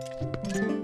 Música